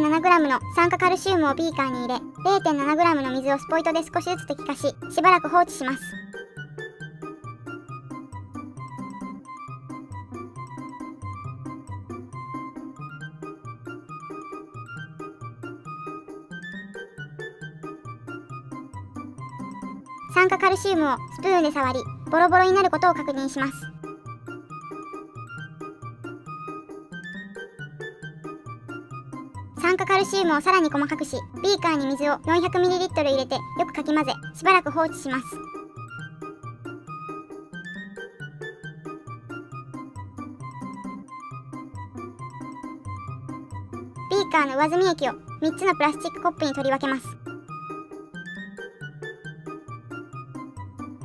0.7g の酸化カルシウムをビーカーに入れ 0.7g の水をスポイトで少しずつ滴下ししばらく放置します。酸化カルシウムをスプーンで触りボロボロになることを確認します。酸化カルシウムをさらに細かくしビーカーに水を 400ml 入れてよくかき混ぜしばらく放置します。ビーカーの上澄み液を3つのプラスチックコップに取り分けます。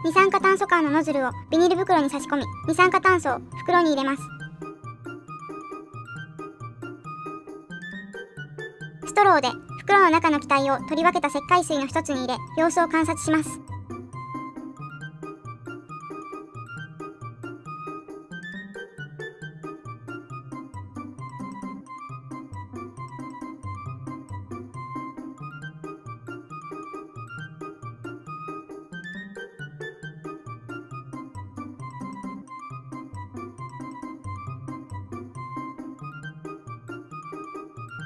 二酸化炭素カーのノズルをビニール袋に差し込み二酸化炭素を袋に入れます。ストローで袋の中の気体を取り分けた石灰水の一つに入れ様子を観察します。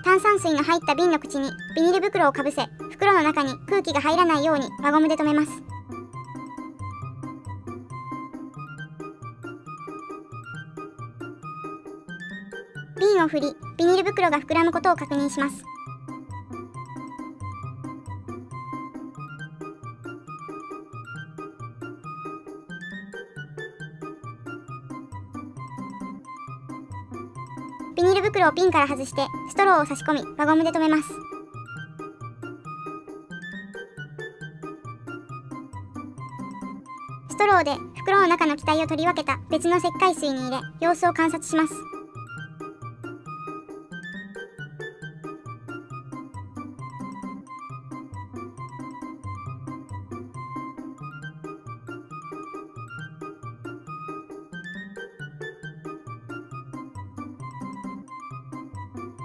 炭酸水の入った瓶の口にビニール袋をかぶせ袋の中に空気が入らないように輪ゴムで留めます。瓶を振りビニール袋が膨らむことを確認します。ビニール袋をピンから外してストローを差し込み輪ゴムで留めます。ストローで袋の中の気体を取り分けた別の石灰水に入れ様子を観察します。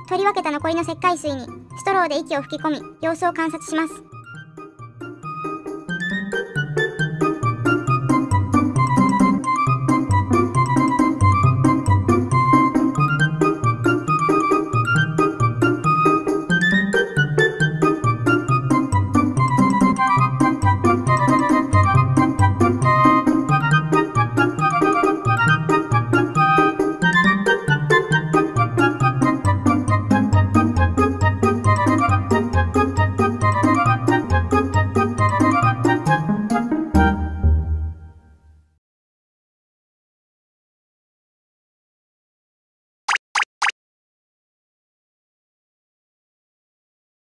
取り分けた残りの石灰水にストローで息を吹き込み様子を観察します。